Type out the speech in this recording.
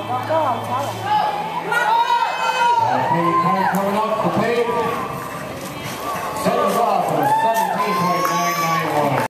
我。